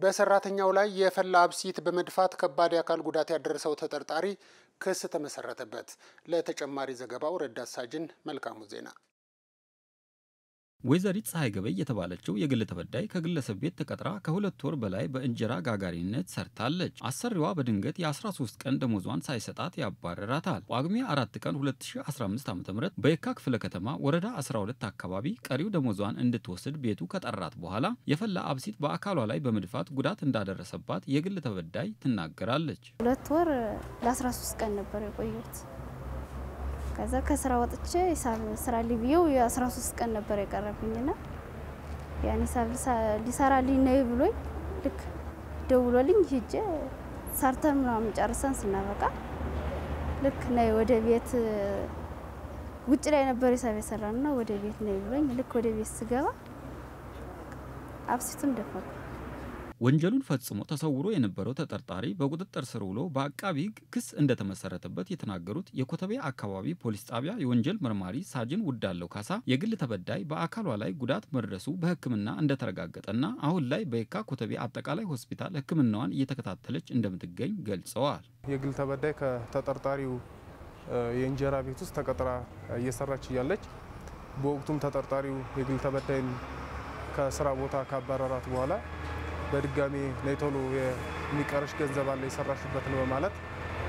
በሰራተኛው ላይ የፈላ አብሲት በመድፋት ከባድ የአካል ጉዳት ያደረሰው ተጠርጣሪ ክስ ተመሰረተበት። ለተጨማሪ ዘገባው ረዳት ሳጅን መልካሙ ዜና ወይዘሪት ፀሐይ ገበይ የተባለችው የግል ተበዳይ ከግለሰብ ቤት ተቀጥራ ከሁለት ወር በላይ በእንጀራ ጋጋሪነት ሰርታለች። አሰሪዋ በድንገት የ13 ቀን ደሞዟን ሳይሰጣት ያባረራታል። ጳጉሜ አራት ቀን 2015 ዓ ም በየካ ክፍለ ከተማ ወረዳ 12 አካባቢ ቀሪው ደሞዟን እንድትወስድ ቤቱ ከጠራት በኋላ የፈላ አብሲት በአካሏ ላይ በመድፋት ጉዳት እንዳደረሰባት የግል ተበዳይ ትናገራለች። ሁለት ወር ለ13 ቀን ነበር የቆየሁት። ከዛ ከስራ ወጥቼ ስራ ሊብየው የ13 ቀን ነበር የቀረብኝና ያን ሂሳብ ሊሰራልኝ ነይ ብሎኝ ልክ ደውሎልኝ ሂጄ ሰርተን ምናምን ጨርሰን ስናበቃ ልክ ነይ ወደ ቤት ውጭ ላይ ነበር ሂሳብ የሰራንና ወደ ቤት ነይ ብሎኝ ልክ ወደ ቤት ስገባ አብሲቱን ደፈቁ። ወንጀሉን ፈጽሞ ተሰውሮ የነበረው ተጠርጣሪ በቁጥጥር ስር ውሎ በአቃቢ ሕግ ክስ እንደተመሰረተበት የተናገሩት የኮተቤ አካባቢ ፖሊስ ጣቢያ የወንጀል መርማሪ ሳጅን ውዳለው ካሳ የግል ተበዳይ በአካሏ ላይ ጉዳት መድረሱ በሕክምና እንደተረጋገጠና አሁን ላይ በየካ ኮተቤ አጠቃላይ ሆስፒታል ሕክምናዋን እየተከታተለች እንደምትገኝ ገልጸዋል። የግል ተበዳይ ከተጠርጣሪው የእንጀራ ቤት ውስጥ ተቀጥራ እየሰራች እያለች በወቅቱም ተጠርጣሪው የግል ተበዳይን ከስራ ቦታ ካባረራት በኋላ በድጋሚ ነይ ቶሎ የሚቀርሽ ገንዘብ አለ የሰራሽበትን በማለት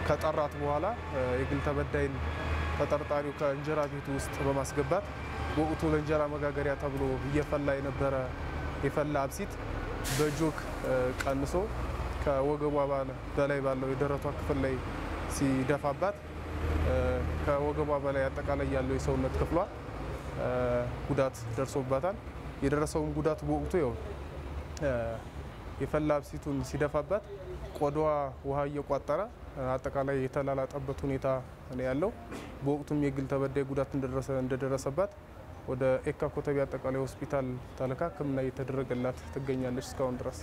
ከጠራት በኋላ የግል ተበዳይን ተጠርጣሪው ከእንጀራ ቤቱ ውስጥ በማስገባት ወቅቱ ለእንጀራ መጋገሪያ ተብሎ እየፈላ የነበረ የፈላ አብሲት በጆክ ቀንሶ ከወገቧ በላይ ባለው የደረቷ ክፍል ላይ ሲደፋባት ከወገቧ በላይ አጠቃላይ ያለው የሰውነት ክፍሏ ጉዳት ደርሶባታል። የደረሰውን ጉዳት በወቅቱ ይኸው የፈላ አብሲቱን ሲደፋባት ቆዳዋ ውሃ እየቋጠረ አጠቃላይ የተላላጠበት ሁኔታ ነው ያለው። በወቅቱም የግል ተበዳይ ጉዳት እንደደረሰባት ወደ ኤካ ኮተቤ አጠቃላይ ሆስፒታል ተልካ ሕክምና እየተደረገላት ትገኛለች እስካሁን ድረስ።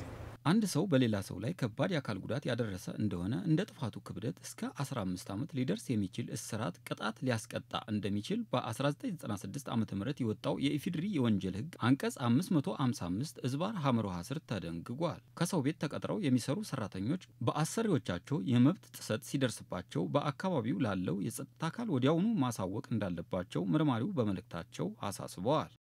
አንድ ሰው በሌላ ሰው ላይ ከባድ የአካል ጉዳት ያደረሰ እንደሆነ እንደ ጥፋቱ ክብደት እስከ 15 ዓመት ሊደርስ የሚችል እስራት ቅጣት ሊያስቀጣ እንደሚችል በ1996 ዓ ም የወጣው የኢፌዴሪ የወንጀል ሕግ አንቀጽ 555 እዝባር ሀመሮሃ ስር ተደንግጓል። ከሰው ቤት ተቀጥረው የሚሰሩ ሰራተኞች በአሰሪዎቻቸው የመብት ጥሰት ሲደርስባቸው በአካባቢው ላለው የጸጥታ አካል ወዲያውኑ ማሳወቅ እንዳለባቸው መርማሪው በመልእክታቸው አሳስበዋል።